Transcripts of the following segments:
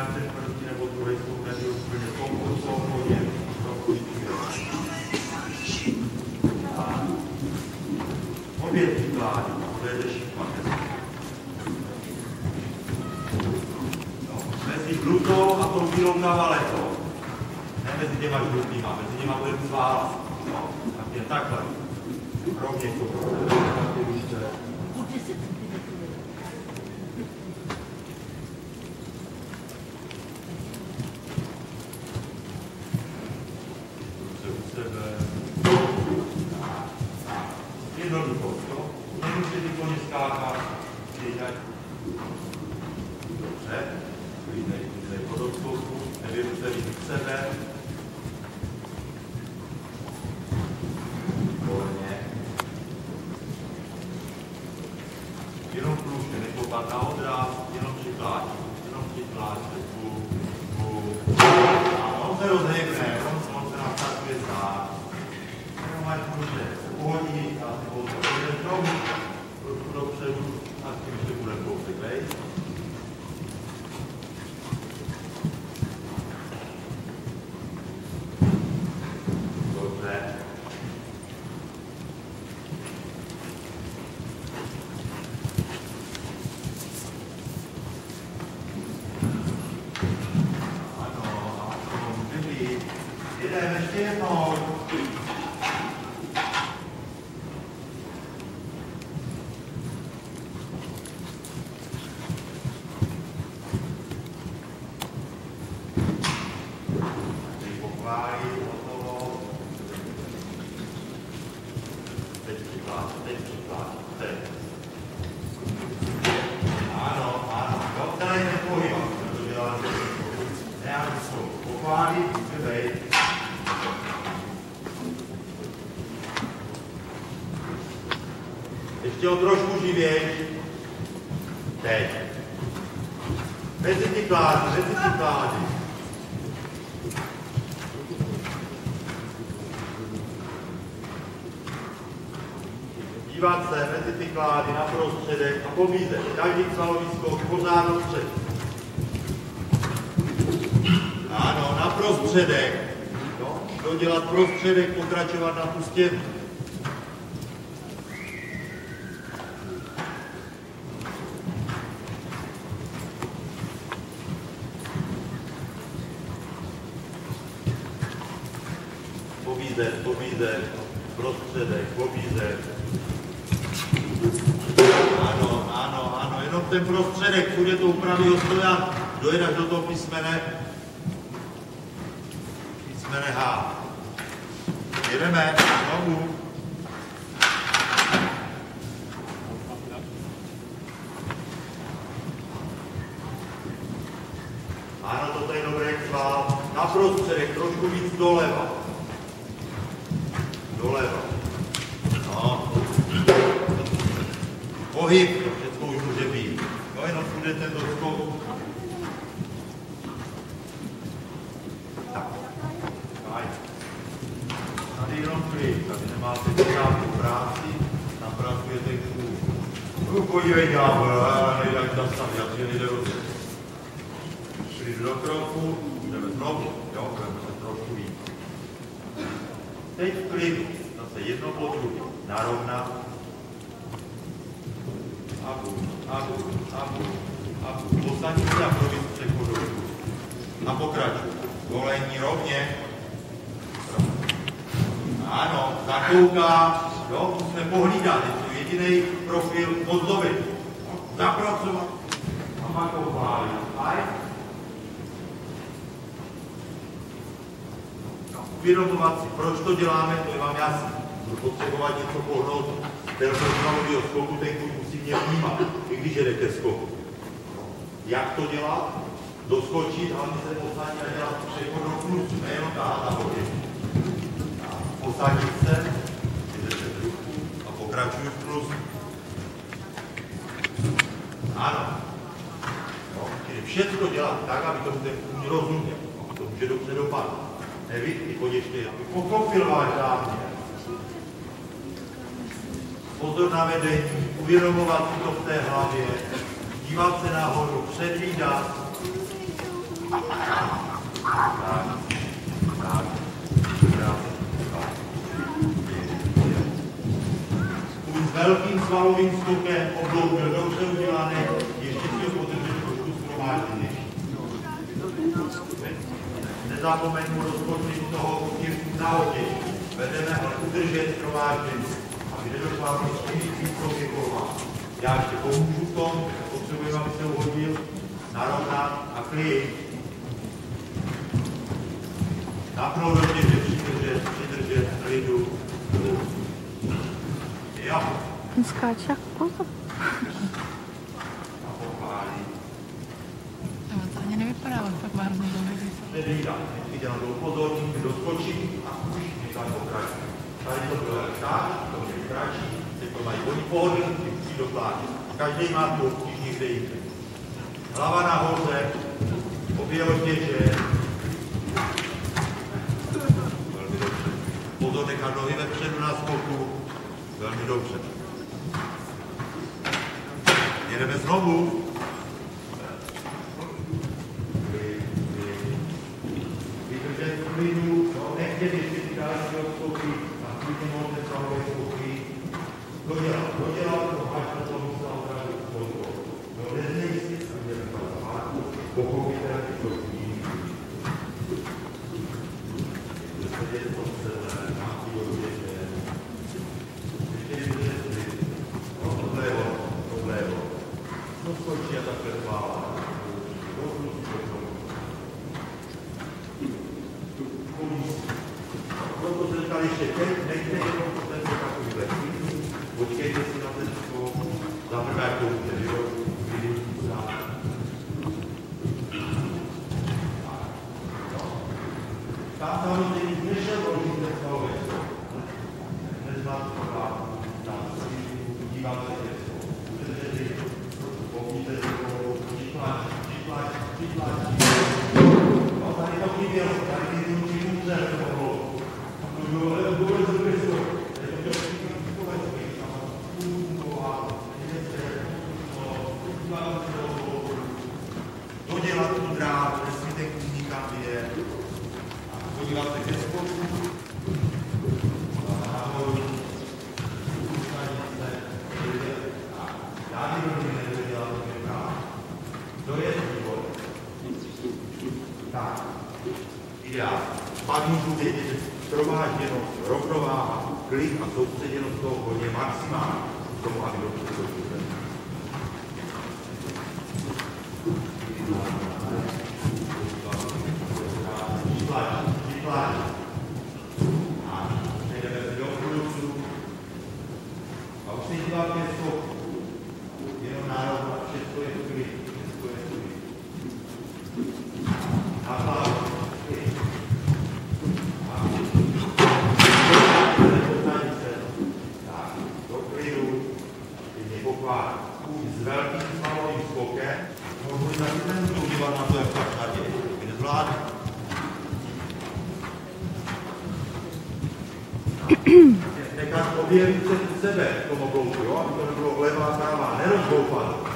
nějak ten první nebo druhý zvuk nebyl úplně komfortně, trochu Obě ty vlády, to je dešípa. No, mezi žlutou a tou bílou kavaletou. Ne mezi těma žlutýma, mezi těma bude svála. No, tak je takhle. Rovně to. del eh, il non posto, non si riconoscava Ještě o trošku živěj. Teď. Mezi ty klády, mezi ty klády. dívat se mezi ty klády na prostředek a pobízet. Každý svalový skok pořád dopřed. Ano, na prostředek. No, dodělat prostředek, pokračovat na tu stěnu. Pobízet, pobízet, prostředek, pobízet. Ano, ano, ano, jenom ten prostředek, půjde to upraví stojan, dojede až do toho písmene, písmene H. Jedeme, znovu. Ano, toto je dobré sval. Na prostředek, trošku víc. Doleva. No, pohyb, to všechno už může být. No jenom půjdete do skoku. Tak. Tady jenom klid, tady nemáte žádnou práci, tam pracujete kůl. No podívej, ďábel, nejde jak zastavit, já si nejde ruce. Klid do kroku, jdeme znovu, jo, budeme se trošku víc. Teď v klidu, zase jedno po druhé, narovnat, a bum, a bum, a bum, a bum. Posaďte se a probít přechodu. A pokračuj. Golení rovně. Ano, zakouká, jo, musíme pohlídat, je to jediný profil pozdovit. Zapracovat. A pak. Fajn. No, uvědomovat si, proč to děláme, to je vám jasné. Budu potřebovat něco pohnout z personálového skoku, ten kluk musí mě vnímat, i když jede ke skoku. Jak to dělat? Doskočit, hlavně se posadit a dělat přechod do plusu, nejenom tahat na vodě. Posadit se, jdete ruku a pokračuji v plusu. Ano. No, čili všechno dělat tak, aby tomu ten kůň rozuměl. No, to může dobře dopadnout. Neví, ty koněčky, aby pochopil váš záměr. Pozor na vedení, uvědomovat si to v té hlavě, dívat se nahoru, předvídat. Velkým svalovým skokem oblouk byl dobře udělaný, ještě si ho podržet trošku schromážděnější. Nezapomeňme rozpočít toho kutírku na hodě. Vedeme ale udržet schromáždění, aby nedošla rozšířící kolma. Já ještě pomůžu v tom, potřebujeme, aby se uhodil, narovnat a klid. Do těch, přidržet, přidržet, klidu. Jo. Skáče jak koza. A pochválí. No, to ani nevypadá, fakt má hrozně dlouhý upozornění, doskočí a už někam pokračuje. Tady to bylo tak, to je teď to mají oni musí doplátit. Každý má tu obtíž někde jinde. Hlava nahoře, obě otěže. Velmi dobře. Pozor, nechat nohy skoku. Velmi dobře. Jedeme znovu. Vydržet v a a jdeme tam zpátky, pochopitelně to jiný. Sedět pod sebe, nějaký odvětě. Ještě vydržet klid. No, tohle je ono, tohle je ono. No, skočí a takhle spává. Dokud to proto se říkal ještě teď, nechte jenom ten se takový lehký, počkejte si na ten skok, za prvé koupíte, jo, když za... Tam samozřejmě nešel rožit ten svalový skok. Dnes vás pokládám, tam si dívám se ke skoku. Můžete si, popíte si to, přitlač, přitlač, přitlač. No, tady to chybělo, tady ty ruky může toho. Dodělat tu dráhu, nesmíte k ní nikam vyjet. A podívat se ke Era um gol,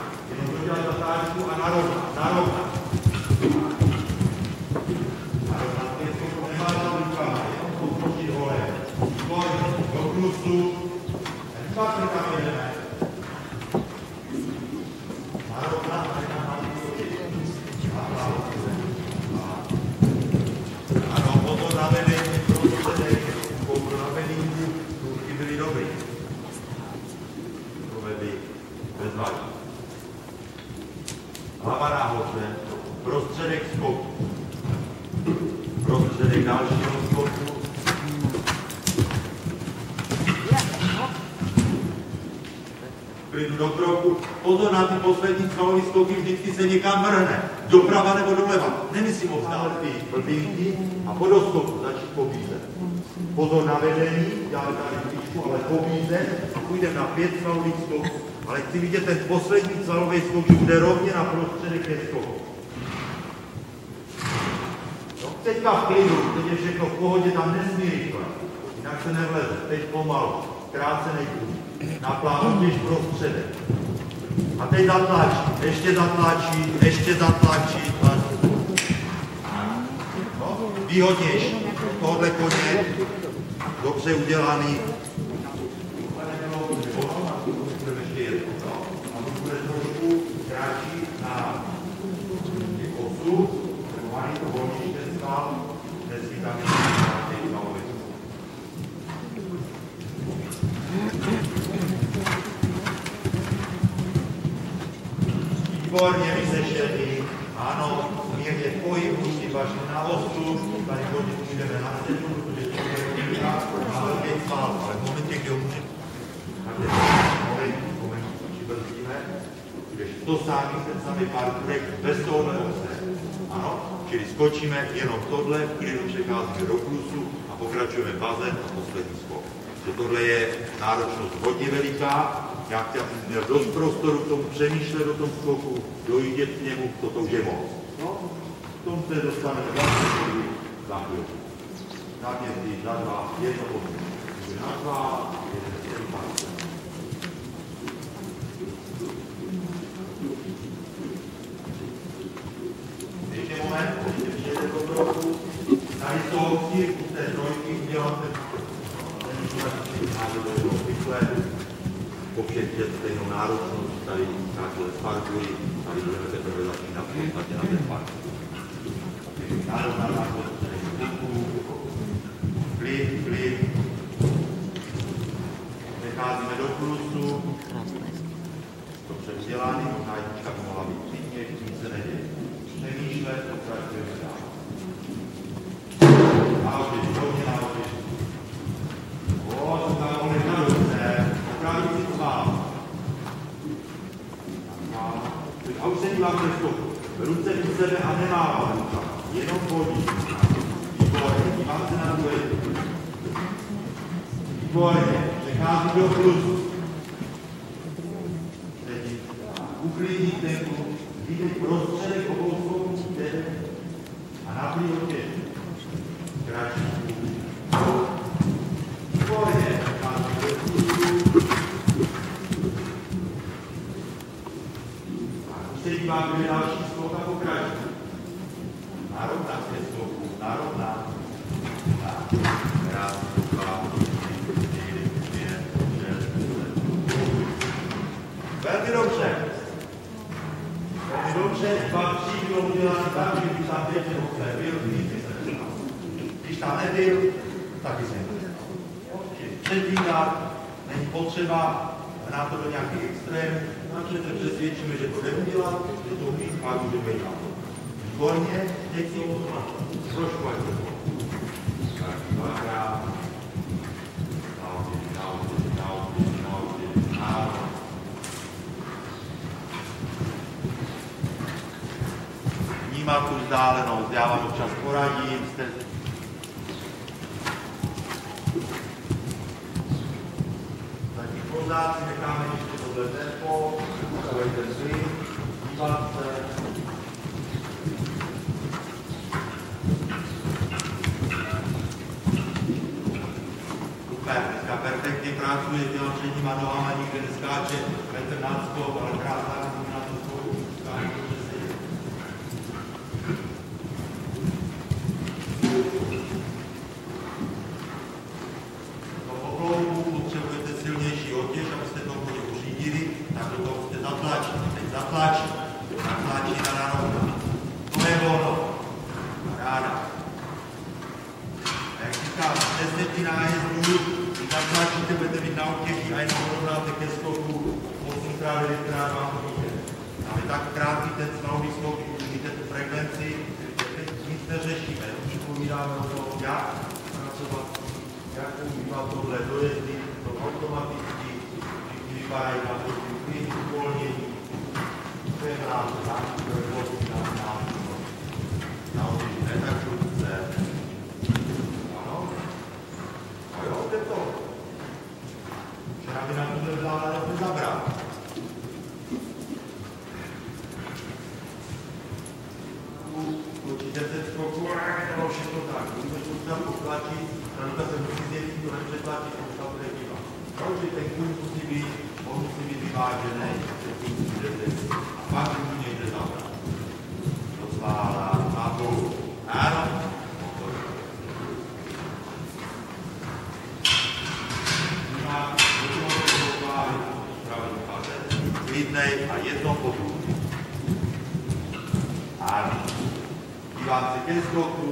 prostředek skoku. Prostředek dalšího skoku. Klidu do kroku. Pozor na ty poslední svalový skoky, vždycky se někam vrhne. Doprava nebo doleva. Nemyslím obstávat ty blbinky a po doskoku začít pobízet. Pozor na vedení, děláme tady chvíčku, ale pobízet a půjdeme na pět svalových skoků. Ale chci vidět ten poslední svalový skok, že bude rovně na prostředek ke skoku. No, teďka v klidu, teď je všechno v pohodě, tam nesmí rychle. Jinak se nevleze. Teď pomalu, zkrácený kůň. Na plánu těž prostředek. A teď zatlačí, ještě zatlačí, ještě zatlačí. A... výhodnější. Tohle koně, dobře udělaný. Ale nebylo ono, a budeme ještě jedno. No. A to bude kratší na osu, trvání to volnější ten sval, dneska tam. Výborně vysešený, ano, mírně v pohybu, si vaši na osu, tady hodně půjdeme na středu, protože to je kniha, má velký sval, ale v momentě, kdy ho může, to samý, ten samý parkurek bez tohle ose. Ano, čili skočíme jenom tohle, v klidu přecházíme do plusu a pokračujeme bazén a poslední skok. Že tohle je náročnost hodně veliká, já abys měl dost prostoru k tomu přemýšlet o tom skoku, dojít k němu, toto už je moc. No, v tom se dostaneme vlastně chvíli za chvilku. Za měsíc, za dva, jedno. Na dva, jeden, jeden, jeden. Ještě moment, ještě přijede to trochu. Tady z toho círku té trojky udělám ten ten důležitý nádor obvykle. Opět je stejnou náročnost, tady takhle sparkuji, tady budeme teprve začínat v podstatě na ten park. Nádor na základ klid, klid. Vycházíme do plusu. Dobře vzdělání, možná jednička by mohla být klidnější, nic se neděje. Přemýšlet, pokračujeme dál. Naopak, hodně naopak. O, to tam on na ruce, opravdu si to mám. A už se dívám přes to. Ruce u sebe a nemávám ruka. Jenom chodí. Výborně, dívám se na druhé. Výborně, přechází do plusu. Teď uklidní tempo, vidíte prostředek obou jde a na prý kratší Výborně, přechází do plusu. A už se dívám, kde je další skok a pokračuji. Národná ke skoku, národná. Tak, raz, dva, tři, čtyři, pět, šest, sedm. Velmi dobře. Velmi dobře, dva, tři bylo udělané tak, že když tam teď byl. Když tam nebyl, nestalo. Čili předvídat, není potřeba hrát to do nějakých extrém, takže se přesvědčíme, že to neudělat, že to umí, pak můžeme dělat. Výborně, si trošku ať to Tak, dvakrát. Vzdálenost, já vám občas poradím, jste pořád si necháme ještě tohle tempo, takový ten swing, dívat se. Super, dneska perfektně pracuje těla předníma nohama, nikde neskáče, metr nad skok, ale krásná do toho musíte zatlačit. Teď zatlačit, zatlačit a narovnat. To je ono. Ráda. A jak říkám, z deseti nájezdů, když zatlačíte, budete mít na otěchy a jenom porovnáte ke skoku, 8x, 9x vám to vyjde. Ale tak krátký ten svalový skok, když vidíte tu frekvenci, teď nic neřešíme, už povídáme o tom, jak pracovat, jak používat tohle dojezdy, to automaticky, všichni vypadají na to, klid, uvolnění, to je práce, tak, to je vlastně na nás, naopak, ne tak ruce, ano, a jo, to je to. Včera by nám to vzala zabrat. Určitě se skoků, to všechno tak. Můžeme to tam potlačit, ta ruka se musí zjistit, to nepřetlačit, to tam bude dívat. Takže ten kůň musí být, on musí být vyvážený, ten kůň musí být A pak může jde zabrat. To zvládá, má to. Ano, motor. Ano. Dívám se ke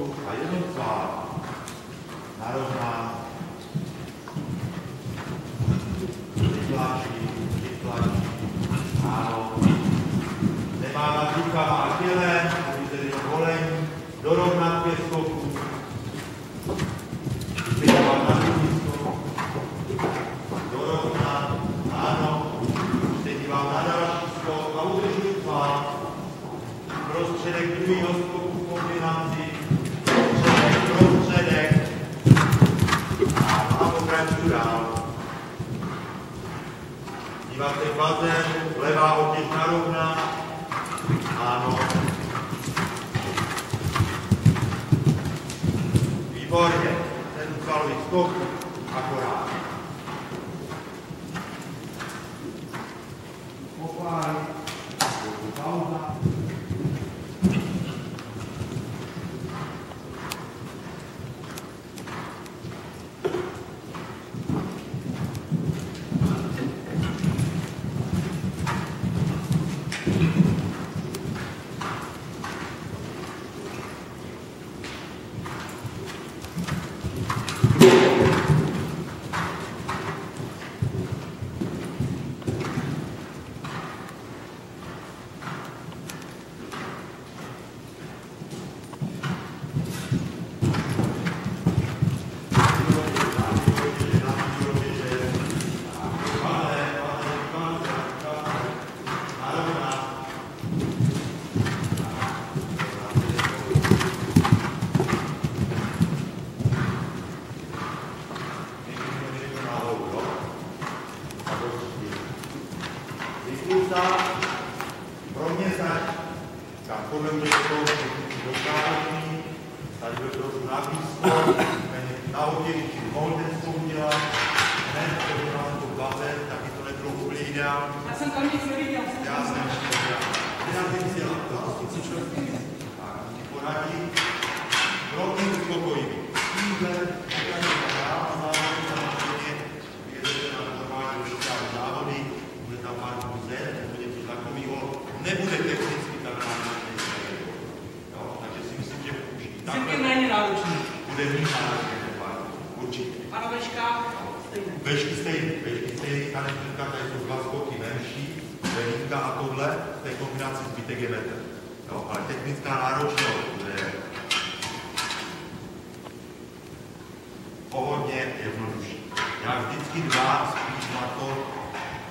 hned, protože mám to bazén, taky to nebylo úplně ideální. Já jsem tam nic neviděl. Já jsem já jsem dělal to, asi člověk Tak, poradí, pro mě uspokojivý. Tímhle, já a zároveň samozřejmě vyjedete na normální sociální závody, bude tam pár muzeet nebo něco takového, nebude technicky tak náročný. Jo, takže si myslím, že už takhle méně náročný. bude mít náročný ten pár, určitě. A na veškách Vešky stejný, vešky stejný, tanečníka, tady jsou dva skoky menší, velinka a tohle, v té kombinaci zbytek je metr. Jo, ale technická náročnost je o hodně jednodušší. Já vždycky dbám spíš na to,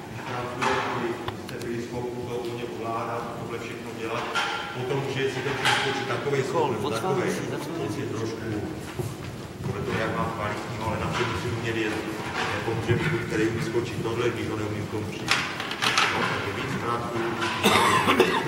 když pracuji, když jste byli schopni to úplně ovládat, tohle všechno dělat, potom, že si ten skočit takový skok, takový, to je trošku podle toho, jak mám kvalitního, ale na to musím umět jezdit. Jako může být, který skočit tohle, když ho neumím končit. No, takže víc pracuji,